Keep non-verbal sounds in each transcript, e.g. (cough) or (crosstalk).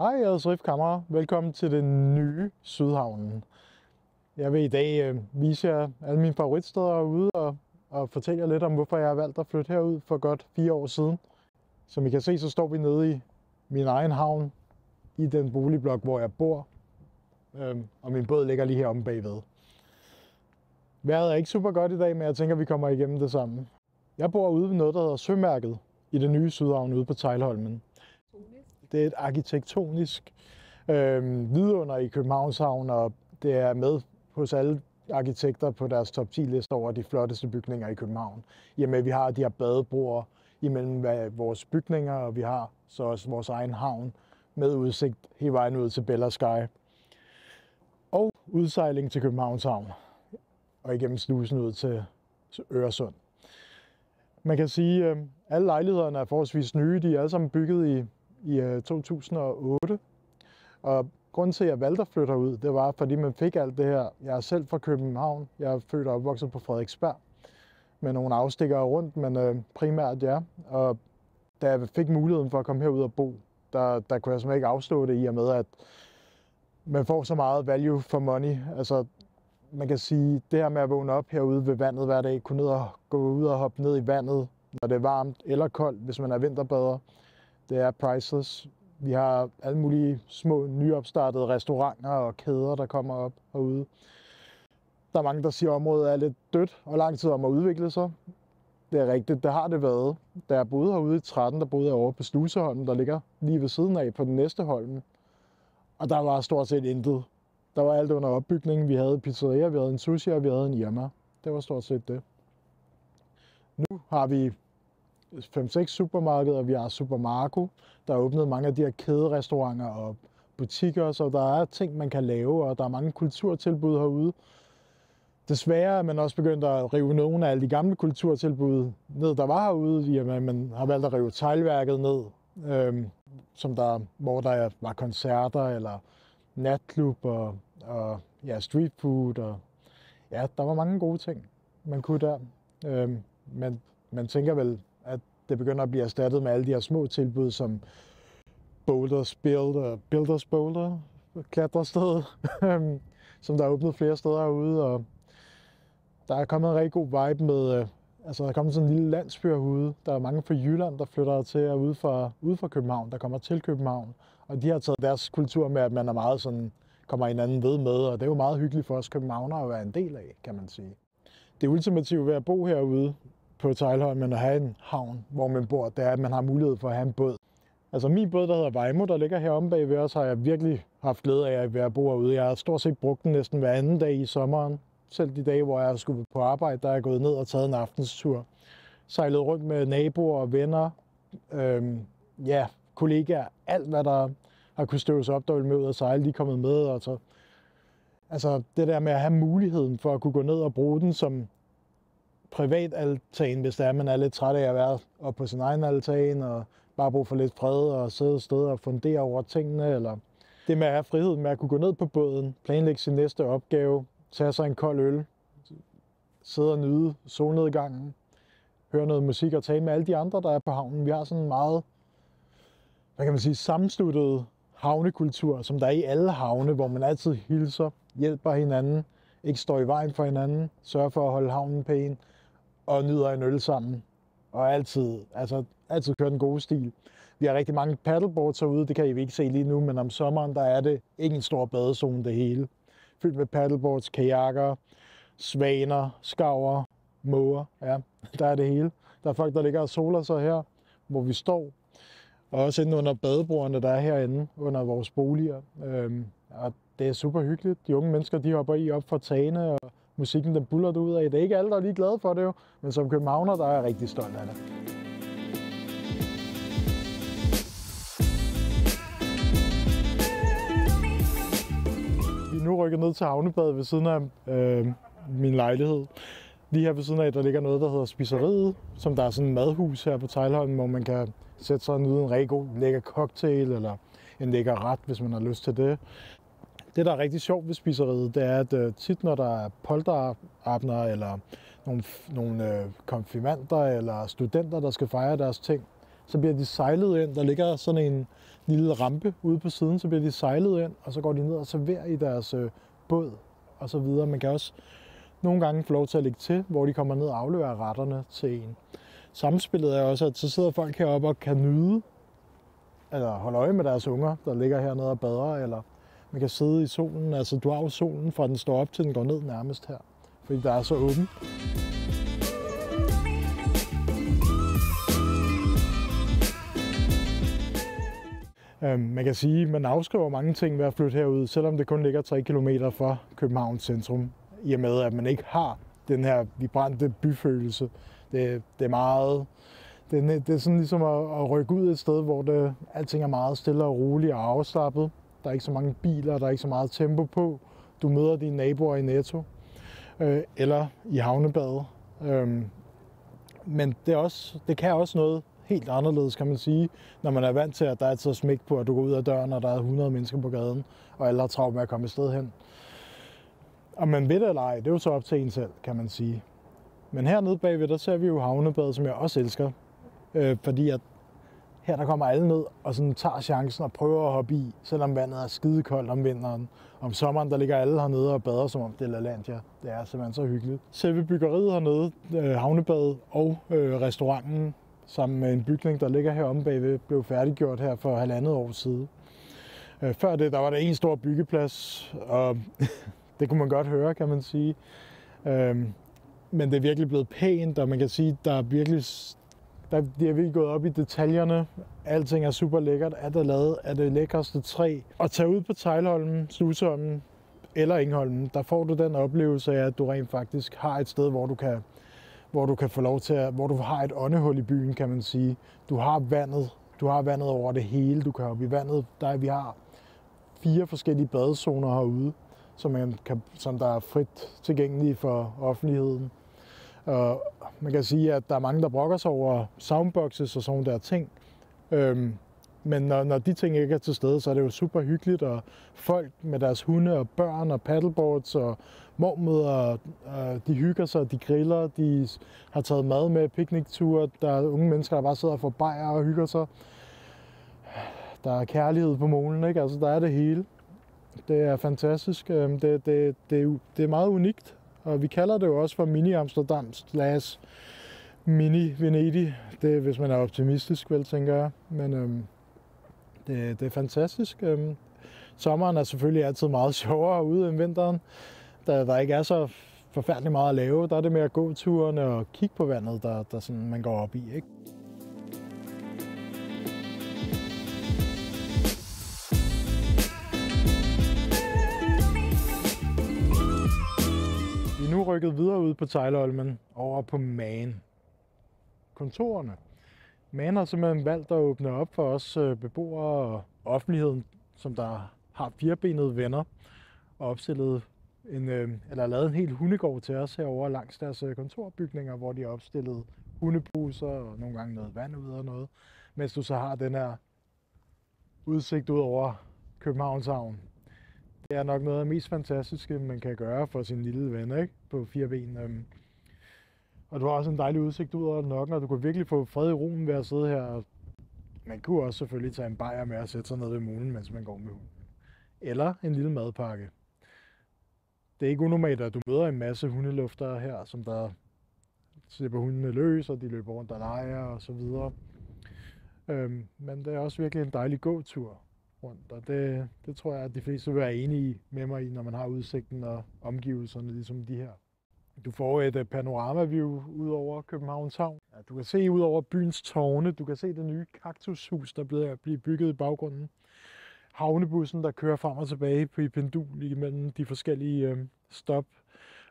Hej, jeg hedder Srif Kammerer. Velkommen til den nye Sydhavnen. Jeg vil i dag øh, vise jer alle mine favoritsteder herude og, og fortælle jer lidt om, hvorfor jeg har valgt at flytte herud for godt fire år siden. Som I kan se, så står vi nede i min egen havn i den boligblok, hvor jeg bor. Øh, og min båd ligger lige heromme bagved. Vejret er ikke super godt i dag, men jeg tænker, vi kommer igennem det sammen. Jeg bor ude ved noget, der hedder Sømærket i det nye Sydhavn ude på Tejlholmen. Det er et arkitektonisk øh, vidunder i Københavns Havn, og det er med hos alle arkitekter på deres top 10 liste over de flotteste bygninger i København. I og med, at vi har de her badebroer imellem vores bygninger, og vi har så også vores egen havn med udsigt hele vejen ud til Bella Sky. Og udsejling til Københavns Havn og igennem slusen ud til Øresund. Man kan sige, at alle lejlighederne er forholdsvis nye. De er alle sammen bygget i, i øh, 2008. Og grunden til, at jeg valgte at flytte ud, det var, fordi man fik alt det her. Jeg er selv fra København. Jeg er født og opvokset på Frederiksberg med nogle afstikker rundt, men øh, primært ja. Og da jeg fik muligheden for at komme herud og bo, der, der kunne jeg simpelthen ikke afstå det i og med, at man får så meget value for money. Altså, man kan sige, det her med at vågne op herude ved vandet hver dag, kunne ned og gå ud og hoppe ned i vandet, når det er varmt eller koldt, hvis man er vinterbader, det er priceless. Vi har alle mulige små nyopstartede restauranter og kæder, der kommer op herude. Der er mange, der siger, at området er lidt dødt og lang tid om at udvikle sig. Det er rigtigt, det har det været. Da jeg boede herude i 13, der boede jeg over på Sluseholmen, der ligger lige ved siden af på den næste holm. Og der var stort set intet. Der var alt under opbygningen. Vi havde pizzeria, vi havde en sushi, og vi havde en Irma. Det var stort set det. Nu har vi 5-6 supermarkeder, vi har Supermarco, der har åbnet mange af de her kæderestauranter og butikker, så der er ting, man kan lave, og der er mange kulturtilbud herude. Desværre er man også begyndt at rive nogle af alle de gamle kulturtilbud ned, der var herude, i at man har valgt at rive teglværket ned, øhm, som der, hvor der var koncerter eller natklub og, og ja, street food. Og, ja, der var mange gode ting, man kunne der. Øhm, men man tænker vel, at det begynder at blive erstattet med alle de her små tilbud, som Boulders Builder, Builders Boulder, klatrested, (laughs) som der er åbnet flere steder herude, og der er kommet en rigtig god vibe med, øh, altså der er kommet sådan en lille landsby herude. Der er mange fra Jylland, der flytter til ude fra, ude fra København, der kommer til København. Og de har taget deres kultur med, at man er meget sådan, kommer hinanden ved med, og det er jo meget hyggeligt for os københavnere at være en del af, kan man sige. Det ultimative ved at bo herude på Tejlholmen at have en havn, hvor man bor, det er, at man har mulighed for at have en båd. Altså min båd, der hedder Vejmo, der ligger heromme bagved os, har jeg virkelig haft glæde af at være bo herude. Jeg har stort set brugt den næsten hver anden dag i sommeren. Selv de dage, hvor jeg skulle på arbejde, der er jeg gået ned og taget en aftenstur. Sejlet rundt med naboer og venner, øhm, ja, kollegaer, alt hvad der har kunne støves op, der ville med ud og sejle, de er kommet med. Og så, altså det der med at have muligheden for at kunne gå ned og bruge den som privat altan, hvis det er, man er lidt træt af at være oppe på sin egen altan, og bare brug for lidt fred og sidde et sted og fundere over tingene, eller det med at have friheden med at kunne gå ned på båden, planlægge sin næste opgave, tage sig en kold øl, sidde og nyde solnedgangen, høre noget musik og tale med alle de andre, der er på havnen. Vi har sådan en meget, hvad kan man sige, sammensluttet havnekultur, som der er i alle havne, hvor man altid hilser, hjælper hinanden, ikke står i vejen for hinanden, sørger for at holde havnen pæn og nyder en øl sammen. Og altid, altså, altid kører den gode stil. Vi har rigtig mange paddleboards herude, det kan I ikke se lige nu, men om sommeren, der er det ikke en stor badezone det hele. Fyldt med paddleboards, kajakker, svaner, skaver, måger, ja, (laughs) der er det hele. Der er folk, der ligger og soler sig her, hvor vi står. Og også inde under badebroerne, der er herinde under vores boliger. Øhm, og det er super hyggeligt. De unge mennesker, de hopper i op fra tagene, og musikken, den buller ud af. Det er ikke alle, der er lige glade for det jo, men som københavner, der er jeg rigtig stolt af det. Vi er nu rykket ned til havnebadet ved siden af øh, min lejlighed. Lige her ved siden af, der ligger noget, der hedder Spiseriet, som der er sådan en madhus her på Tejlholm, hvor man kan sætte sig og nyde en rigtig god lækker cocktail, eller en lækker ret, hvis man har lyst til det. Det, der er rigtig sjovt ved spiseriet, det er, at øh, tit når der er polterabner, eller nogle, nogle uh, konfirmander, eller studenter, der skal fejre deres ting, så bliver de sejlet ind. Der ligger sådan en lille rampe ude på siden, så bliver de sejlet ind, og så går de ned og serverer i deres øh, båd og så videre. Man kan også nogle gange få lov til at lægge til, hvor de kommer ned og afleverer retterne til en. Samspillet er også, at så sidder folk heroppe og kan nyde, eller holde øje med deres unger, der ligger hernede og bader, eller man kan sidde i solen. Altså, du har jo solen fra den står op til den går ned nærmest her, fordi der er så åben. Øhm, man kan sige, at man afskriver mange ting ved at flytte herud, selvom det kun ligger 3 km fra Københavns centrum, i og med at man ikke har den her vibrante byfølelse. Det, det er meget... Det, det er sådan ligesom at, at rykke ud et sted, hvor det, alting er meget stille og roligt og afslappet. Der er ikke så mange biler, der er ikke så meget tempo på. Du møder dine naboer i Netto øh, eller i havnebadet. Øhm, men det, er også, det kan også noget helt anderledes, kan man sige, når man er vant til, at der er et så smæk på, at du går ud af døren, og der er 100 mennesker på gaden, og alle har travlt med at komme et sted hen. Om man ved det eller ej, det er jo så op til en selv, kan man sige. Men hernede bagved, der ser vi jo havnebadet, som jeg også elsker. Øh, fordi at her der kommer alle ned og sådan tager chancen og prøver at hoppe i, selvom vandet er skidekoldt om vinteren. Om sommeren, der ligger alle hernede og bader, som om det er LaLandia. Det er simpelthen så hyggeligt. Selve byggeriet hernede, øh, havnebadet og øh, restauranten, sammen med en bygning, der ligger her bagved, blev færdiggjort her for halvandet år siden. Øh, før det, der var der en stor byggeplads, og (laughs) det kunne man godt høre, kan man sige. Øhm, men det er virkelig blevet pænt, og man kan sige, der er virkelig der, de er virkelig gået op i detaljerne. Alting er super lækkert. Er det lavet af det lækreste træ. Og tage ud på Tejlholmen, Sluseholmen eller Ingholmen, der får du den oplevelse af, at du rent faktisk har et sted, hvor du kan, hvor du kan få lov til at, hvor du har et åndehul i byen, kan man sige. Du har vandet, du har vandet over det hele. Du kan op i vandet. Der, vi har fire forskellige badezoner herude, som, man kan, som der er frit tilgængelige for offentligheden. Og man kan sige, at der er mange, der brokker sig over soundboxes og sådan der ting. Øhm, men når, når de ting ikke er til stede, så er det jo super hyggeligt, og folk med deres hunde og børn og paddleboards og mormøder, øh, de hygger sig, de griller, de har taget mad med, piknikture, der er unge mennesker, der bare sidder og får bajer og hygger sig. Der er kærlighed på målen, ikke? Altså, der er det hele. Det er fantastisk. Det, det, det, det er meget unikt, og vi kalder det jo også for Mini Amsterdam slash Mini Venedig. Det er, hvis man er optimistisk, vel, tænker jeg. Men øhm, det, det er fantastisk. Øhm, sommeren er selvfølgelig altid meget (laughs) sjovere ude end vinteren, da der ikke er så forfærdeligt meget at lave. Der er det mere at gå turene og kigge på vandet, der, der sådan, man går op i. Ikke? Nu rykket videre ud på Tejlholmen over på Magen. Kontorerne. Magen har simpelthen valgt at åbne op for os øh, beboere og offentligheden, som der har firebenede venner, og opstillet en, øh, eller lavet en helt hundegård til os herover langs deres øh, kontorbygninger, hvor de har opstillet hundeposer og nogle gange noget vand ud og noget, mens du så har den her udsigt ud over Københavns Havn. Det er nok noget af det mest fantastiske, man kan gøre for sin lille ven ikke? på fire ben. Øhm. Og du har også en dejlig udsigt ud over nokken, og du kan virkelig få fred i roen ved at sidde her. Man kunne også selvfølgelig tage en bajer med og sætte sig ned ved mulen, mens man går med hunden. Eller en lille madpakke. Det er ikke unormalt, at du møder en masse hundelufter her, som der slipper hundene løs, og de løber rundt og leger og så videre. Øhm, men det er også virkelig en dejlig gåtur rundt, og det, det tror jeg, at de fleste vil være enige med mig i, når man har udsigten og omgivelserne, ligesom de her. Du får et øh, panoramaview ud over Københavns Havn. Ja, du kan se ud over byens tårne. Du kan se det nye kaktushus, der bliver, bliver bygget i baggrunden. Havnebussen, der kører frem og tilbage på i pendul imellem de forskellige øh, stop.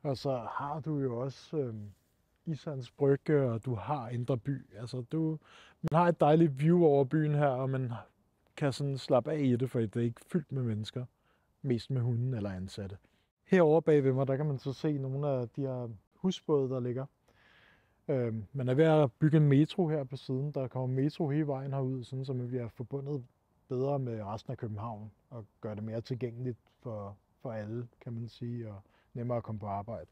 Og så har du jo også øh, Islands Brygge, og du har Indre By. Altså, du, man har et dejligt view over byen her, og man kan sådan slappe af i det, for det er ikke fyldt med mennesker. Mest med hunden eller ansatte. Herovre bag ved mig, der kan man så se nogle af de her husbåde, der ligger. Øh, man er ved at bygge en metro her på siden. Der kommer metro hele vejen herud, sådan så man bliver forbundet bedre med resten af København og gør det mere tilgængeligt for, for alle, kan man sige. Og nemmere at komme på arbejde.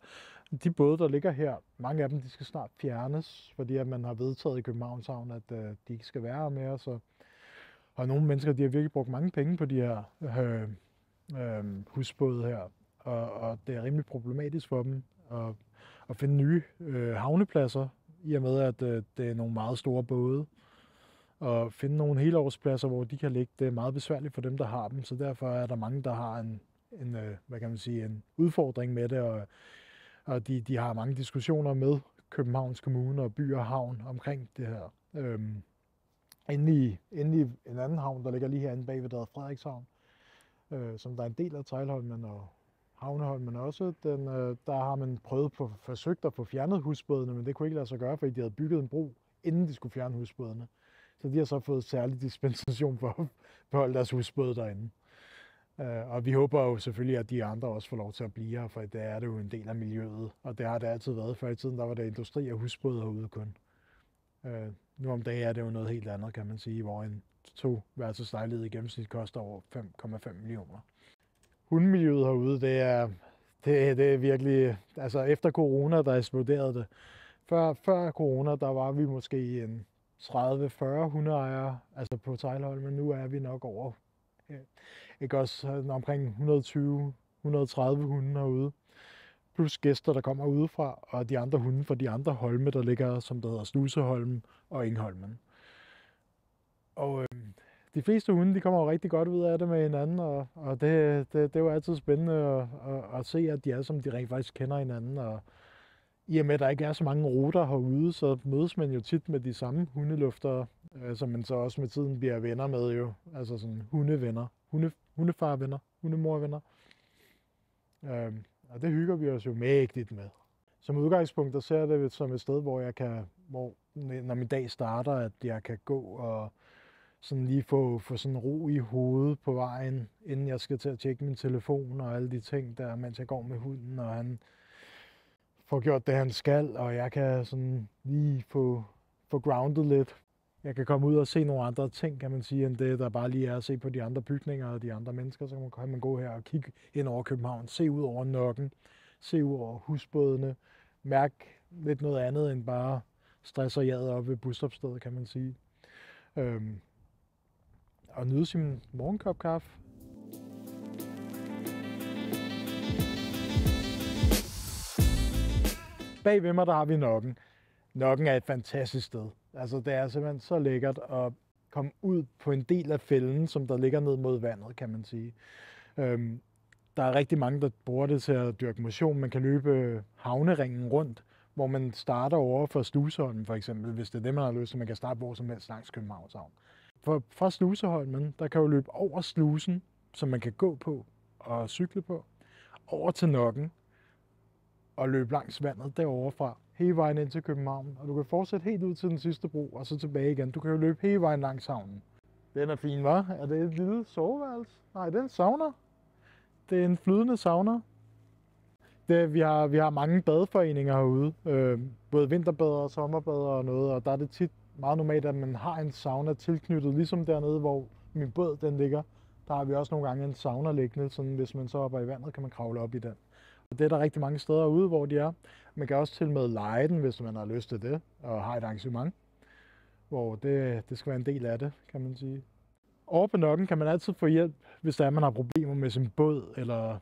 De både, der ligger her, mange af dem, de skal snart fjernes, fordi at man har vedtaget i Københavns Havn, at øh, de ikke skal være her mere. Så, og nogle mennesker, de har virkelig brugt mange penge på de her øh, øh, husbåde her, og, og det er rimelig problematisk for dem at, at finde nye øh, havnepladser, i og med, at øh, det er nogle meget store både. Og finde nogle helårspladser, hvor de kan ligge, det er meget besværligt for dem, der har dem, så derfor er der mange, der har en, en øh, hvad kan man sige, en udfordring med det, og, og de, de har mange diskussioner med Københavns Kommune og By og Havn omkring det her. Øhm, inde, i, inde i en anden havn, der ligger lige herinde bagved, der hedder Frederikshavn, øh, som der er en del af Tejlholmen og Havneholmen også. Den, øh, der har man prøvet på forsøgt at få fjernet husbådene, men det kunne ikke lade sig gøre, fordi de havde bygget en bro, inden de skulle fjerne husbådene. Så de har så fået særlig dispensation for at beholde deres husbåde derinde. Øh, og vi håber jo selvfølgelig, at de andre også får lov til at blive her, for det er det jo en del af miljøet. Og det har det altid været. Før i tiden, der var det industri og husbåde herude kun. Øh, nu om dagen er det jo noget helt andet, kan man sige, hvor en to værelses lejlighed i gennemsnit koster over 5,5 millioner. Hundemiljøet herude, det er, det, det er virkelig, altså efter corona, der eksploderede det. Før, før corona, der var vi måske en 30-40 hundeejere, altså på Tejlhold, men nu er vi nok over, ikke også omkring 120-130 hunde herude. Plus gæster, der kommer udefra, og de andre hunde fra de andre holme, der ligger, som der hedder Sluseholmen og Ingholmen. Og øh, de fleste hunde, de kommer jo rigtig godt ud af det med hinanden, og, og det, det, det er jo altid spændende at, at, at se, at de er, som de rent faktisk kender hinanden, og i og med, at der ikke er så mange ruter herude, så mødes man jo tit med de samme hundelufter, øh, som man så også med tiden bliver venner med jo. Altså sådan hundevenner, hunde, hundefarvenner, hundemorvenner. Øh, og det hygger vi os jo mægtigt med. Som udgangspunkt, der ser jeg det som et sted, hvor jeg kan, hvor, når min dag starter, at jeg kan gå og sådan lige få, få sådan ro i hovedet på vejen, inden jeg skal til at tjekke min telefon og alle de ting der, mens jeg går med hunden, og han får gjort det, han skal, og jeg kan sådan lige få, få grounded lidt. Jeg kan komme ud og se nogle andre ting, kan man sige, end det, der bare lige er at se på de andre bygninger og de andre mennesker. Så kan man gå her og kigge ind over København, se ud over Nokken, se ud over husbådene, mærke lidt noget andet end bare stress og jad op ved busstopstedet, kan man sige. Øhm, og nyde sin morgenkop kaffe. Bag ved mig, der har vi Nokken. Nokken er et fantastisk sted. Altså, det er simpelthen så lækkert at komme ud på en del af fælden, som der ligger ned mod vandet, kan man sige. Øhm, der er rigtig mange, der bruger det til at dyrke motion. Man kan løbe øh, havneringen rundt, hvor man starter over for Sluseholmen for eksempel, hvis det er det, man har lyst til. Man kan starte hvor som helst langs Københavns Havn. For fra Sluseholmen, der kan du løbe over slusen, som man kan gå på og cykle på, over til Nokken, og løbe langs vandet derovre fra, hele vejen ind til København. Og du kan fortsætte helt ud til den sidste bro, og så tilbage igen. Du kan jo løbe hele vejen langs havnen. Den er fin, var? Er det et lille soveværelse? Nej, det er en sauna. Det er en flydende sauna. Det, vi, har, vi har mange badeforeninger herude. Øh, både vinterbader og sommerbader og noget. Og der er det tit meget normalt, at man har en sauna tilknyttet, ligesom dernede, hvor min båd den ligger. Der har vi også nogle gange en sauna liggende, så hvis man så er i vandet, kan man kravle op i den. Det er der rigtig mange steder ude, hvor de er. Man kan også til med lege den, hvis man har lyst til det, og har et arrangement, hvor det, det skal være en del af det, kan man sige. Over på Nokken kan man altid få hjælp, hvis der er, man har problemer med sin båd, eller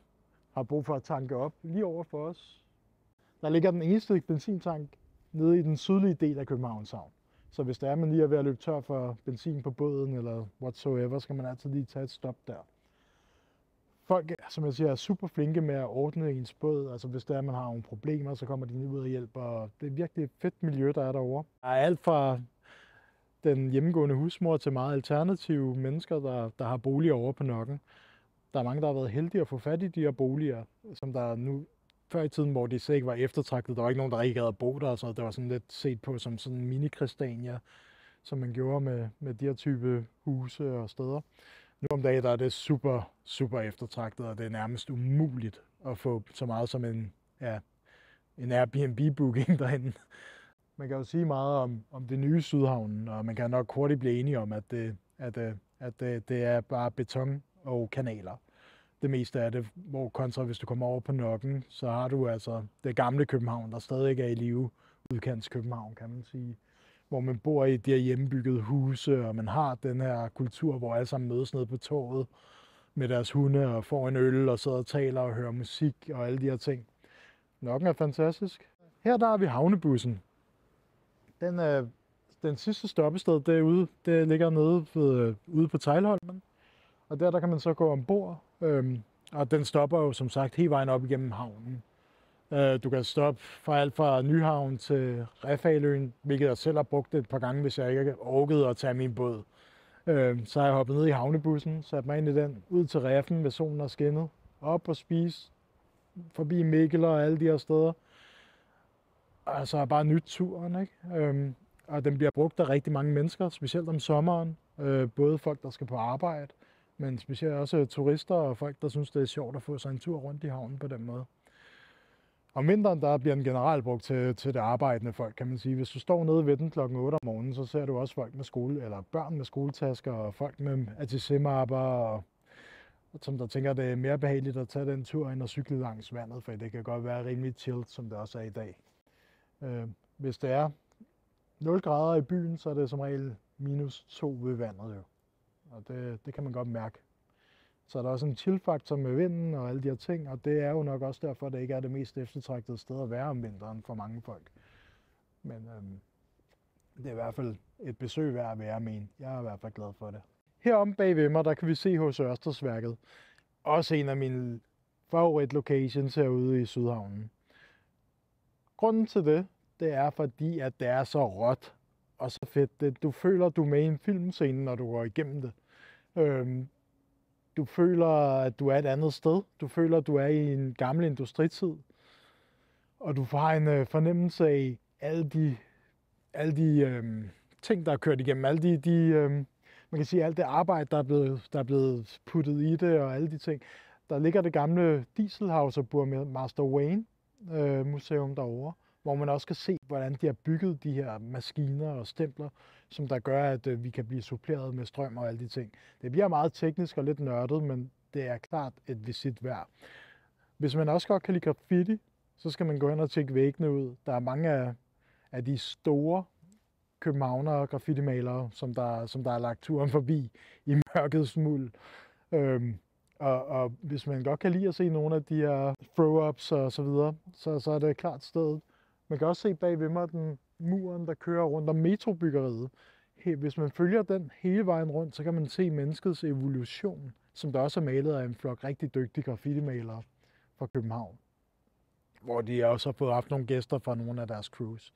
har brug for at tanke op lige over for os. Der ligger den eneste benzintank nede i den sydlige del af Københavns Havn. Så hvis der er, man lige er ved at løbe tør for benzin på båden eller whatsoever, så kan man altid lige tage et stop der folk, som jeg siger, er super flinke med at ordne ens båd. Altså hvis det er, man har nogle problemer, så kommer de ud og hjælper. Det er virkelig et fedt miljø, der er derovre. Der er alt fra den hjemmegående husmor til meget alternative mennesker, der, der har boliger over på Nokken. Der er mange, der har været heldige at få fat i de her boliger, som der nu før i tiden, hvor de slet ikke var eftertragtet. Der var ikke nogen, der ikke havde bo der, så det var sådan lidt set på som sådan en mini som man gjorde med, med de her type huse og steder. Nu om dagen der er det super, super eftertragtet, og det er nærmest umuligt at få så meget som en, ja, en Airbnb-booking (laughs) derinde. Man kan jo sige meget om, om det nye Sydhavnen, og man kan nok hurtigt blive enige om, at det, at, at det, det er bare beton og kanaler. det meste af det, hvor kontra hvis du kommer over på Nokken, så har du altså det gamle København, der stadig er i live, udkants København, kan man sige hvor man bor i de her hjemmebyggede huse, og man har den her kultur, hvor alle sammen mødes nede på toget med deres hunde og får en øl og sidder og taler og hører musik og alle de her ting. Nokken er fantastisk. Her der er vi havnebussen. Den, øh, den sidste stoppested derude, det ligger nede ved, øh, ude på Tejlholmen. Og der, der kan man så gå ombord. Øhm, og den stopper jo som sagt hele vejen op igennem havnen. Øh, du kan stoppe fra alt fra Nyhavn til Refaløen, hvilket jeg selv har brugt et par gange, hvis jeg ikke orkede at tage min båd. Øh, så har jeg hoppet ned i havnebussen, sat mig ind i den, ud til Reffen, med solen er skinnet, op og spise, forbi Mikkel og alle de her steder. Og så har jeg bare nyt turen, ikke? Øhm, og den bliver brugt af rigtig mange mennesker, specielt om sommeren. Øh, både folk, der skal på arbejde, men specielt også turister og folk, der synes, det er sjovt at få sig en tur rundt i havnen på den måde. Om vinteren, der bliver den generelt brugt til, til det arbejdende folk, kan man sige. Hvis du står nede ved den klokken 8 om morgenen, så ser du også folk med skole, eller børn med skoletasker, og folk med ATC-mapper, og som der tænker, det er mere behageligt at tage den tur ind og cykle langs vandet, for det kan godt være rimelig chill, som det også er i dag. Øh, hvis det er 0 grader i byen, så er det som regel minus 2 ved vandet jo. Og det, det kan man godt mærke. Så er der også en chill-faktor med vinden og alle de her ting, og det er jo nok også derfor, at det ikke er det mest eftertragtede sted at være om vinteren for mange folk. Men øhm, det er i hvert fald et besøg værd at være med. Jeg er i hvert fald glad for det. Herom bag ved mig, der kan vi se hos Ørstedsværket. Også en af mine favorit locations herude i Sydhavnen. Grunden til det, det er fordi, at det er så råt og så fedt. Det, du føler, du er med i en filmscene, når du går igennem det. Øhm, du føler, at du er et andet sted. Du føler, at du er i en gammel industritid. Og du får en øh, fornemmelse af alle de, alle de øh, ting, der er kørt igennem. Alle de, de øh, man kan sige, alt det arbejde, der er, blevet, der er blevet puttet i det, og alle de ting. Der ligger det gamle Dieselhouse og Master Wayne øh, museum derovre hvor man også kan se, hvordan de har bygget de her maskiner og stempler, som der gør, at øh, vi kan blive suppleret med strøm og alle de ting. Det bliver meget teknisk og lidt nørdet, men det er klart et visit værd. Hvis man også godt kan lide graffiti, så skal man gå ind og tjekke væggene ud. Der er mange af, af de store københavner graffiti-malere, som der, som der er lagt turen forbi i (laughs) mørket smuld. Øhm, og, og hvis man godt kan lide at se nogle af de her throw-ups og så videre, så, så er det klart stedet. Man kan også se bag ved mig den muren, der kører rundt om metrobyggeriet. Hvis man følger den hele vejen rundt, så kan man se menneskets evolution, som der også er malet af en flok rigtig dygtige graffiti-malere fra København. Hvor de også har fået haft nogle gæster fra nogle af deres crews.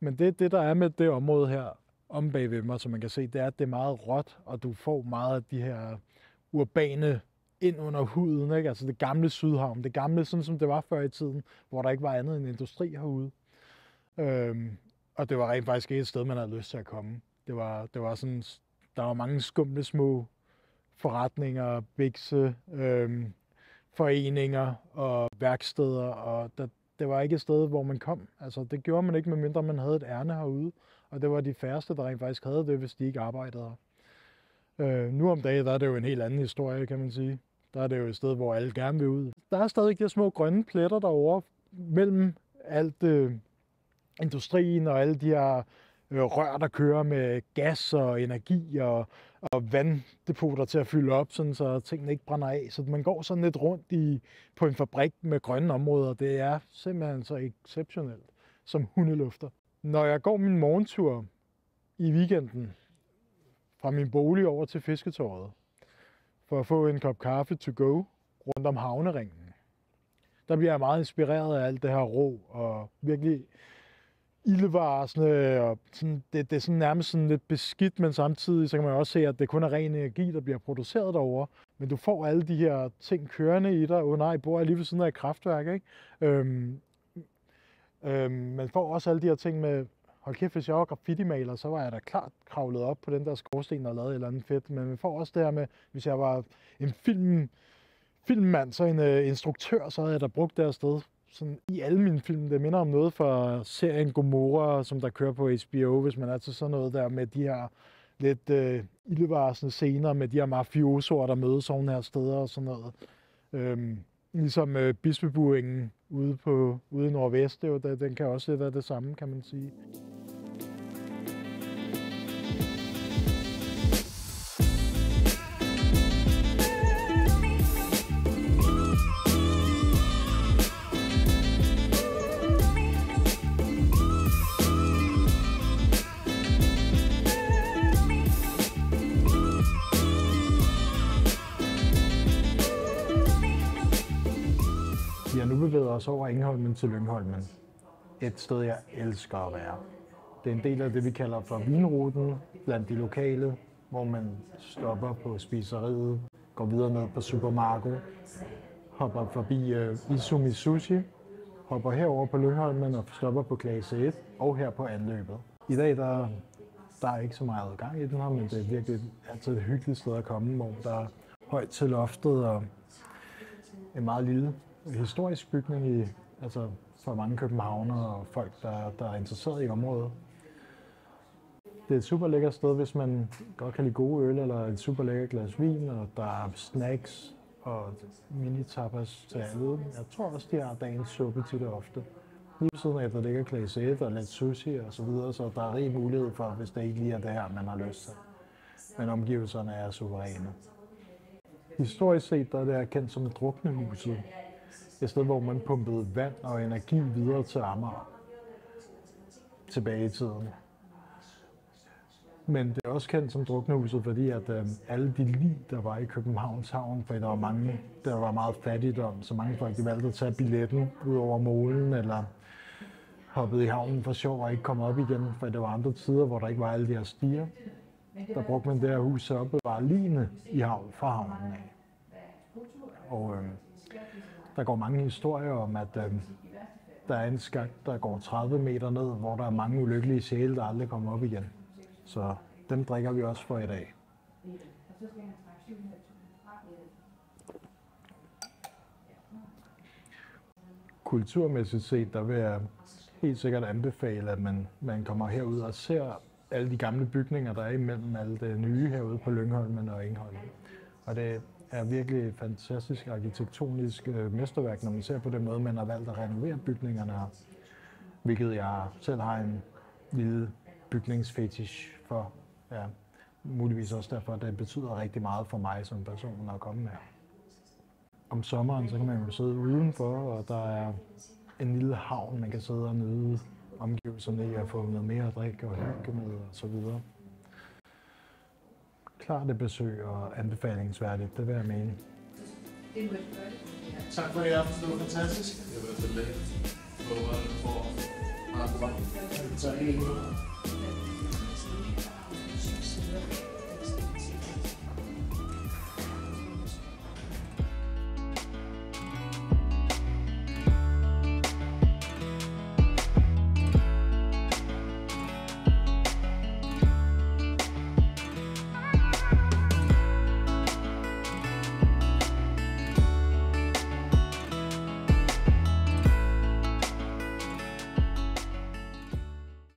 Men det, det der er med det område her, om bagved mig, som man kan se, det er, at det er meget råt, og du får meget af de her urbane ind under huden, ikke? altså det gamle Sydhavn, det gamle, sådan som det var før i tiden, hvor der ikke var andet end industri herude. Øhm, og det var rent faktisk ikke et sted, man havde lyst til at komme. Det var, det var sådan, der var mange skumle små forretninger, bikse, øhm, foreninger og værksteder, og der, det var ikke et sted, hvor man kom. Altså, det gjorde man ikke, medmindre man havde et ærne herude, og det var de færreste, der rent faktisk havde det, hvis de ikke arbejdede her. Øh, nu om dagen, der er det jo en helt anden historie, kan man sige. Der er det jo et sted, hvor alle gerne vil ud. Der er stadig de små grønne pletter derovre mellem alt øh, industrien og alle de her øh, rør, der kører med gas og energi og, og vanddepoter til at fylde op, sådan, så tingene ikke brænder af. Så man går sådan lidt rundt i, på en fabrik med grønne områder. Det er simpelthen så exceptionelt som hundelufter. Når jeg går min morgentur i weekenden fra min bolig over til fisketåret, for at få en kop kaffe to go rundt om havneringen. Der bliver jeg meget inspireret af alt det her ro og virkelig ildevarsende, og sådan, det, det er sådan nærmest sådan lidt beskidt, men samtidig så kan man også se, at det kun er ren energi, der bliver produceret derovre. Men du får alle de her ting kørende i dig. Åh oh, nej, bor jeg lige ved siden af et kraftværk, ikke? Øhm, øhm, man får også alle de her ting med hold kæft, hvis jeg var graffiti-maler, så var jeg da klart kravlet op på den der skorsten og lavet et eller andet fedt. Men vi får også det her med, hvis jeg var en film, filmmand, så en øh, instruktør, så havde jeg da brugt det her sted sådan i alle mine film. Det minder om noget fra serien Gomorra, som der kører på HBO, hvis man er til sådan noget der med de her lidt øh, ildevarsende scener med de her mafiosoer, der mødes sådan her steder og sådan noget. Øhm, ligesom øh, Bispebuingen ude, på, ude i Nordvest, jo, der, den kan også være det samme, kan man sige. Os over Engholmen til Lyngholmen. Et sted, jeg elsker at være. Det er en del af det, vi kalder for vinruten blandt de lokale, hvor man stopper på spiseriet, går videre ned på supermarkedet, hopper forbi uh, Izumi Sushi, hopper herover på Lyngholmen og stopper på klasse 1 og her på anløbet. I dag der, der er ikke så meget gang i den her, men det er virkelig altid et hyggeligt sted at komme, hvor der er højt til loftet og en meget lille historisk bygning i, altså for mange københavnere og folk, der, der er interesseret i området. Det er et super lækkert sted, hvis man godt kan lide gode øl eller et super lækkert glas vin, og der er snacks og mini-tapas til alle. Jeg tror også, de har dagens suppe til og ofte. Lige ved siden af, der ligger klasse og lidt sushi og så videre, så der er rig mulighed for, hvis det ikke lige er det her, man har lyst til. Men omgivelserne er suveræne. Historisk set der er det her kendt som druknehuset. Et sted, hvor man pumpede vand og energi videre til Amager tilbage i tiden. Men det er også kendt som druknehuset, fordi at øh, alle de lig, der var i Københavns Havn, for der var mange, der var meget fattigdom, så mange folk de valgte at tage billetten ud over målen, eller hoppede i havnen for sjov og ikke komme op igen, for der var andre tider, hvor der ikke var alle de her stiger. Der brugte man det her hus til at bevare ligene i havn, fra havnen af. Og øh, der går mange historier om, at øh, der er en skak, der går 30 meter ned, hvor der er mange ulykkelige sjæle, der aldrig kommer op igen. Så dem drikker vi også for i dag. Kulturmæssigt set, der vil jeg helt sikkert anbefale, at man, man kommer herud og ser alle de gamle bygninger, der er imellem alle det nye herude på Lyngholmen og Engholmen. Og det er virkelig et fantastisk arkitektonisk øh, mesterværk, når man ser på den måde, man har valgt at renovere bygningerne her. Hvilket jeg selv har en lille bygningsfetish for. Ja, muligvis også derfor, at det betyder rigtig meget for mig som person at komme her. Om sommeren, så kan man jo sidde udenfor, og der er en lille havn, man kan sidde og nyde omgivelserne i at få noget mere at drikke og hygge med og så. Klart et besøg og anbefalingsværdigt, det vil jeg mene. Tak for i aften, det var fantastisk. Det var så let. Håber, at du får meget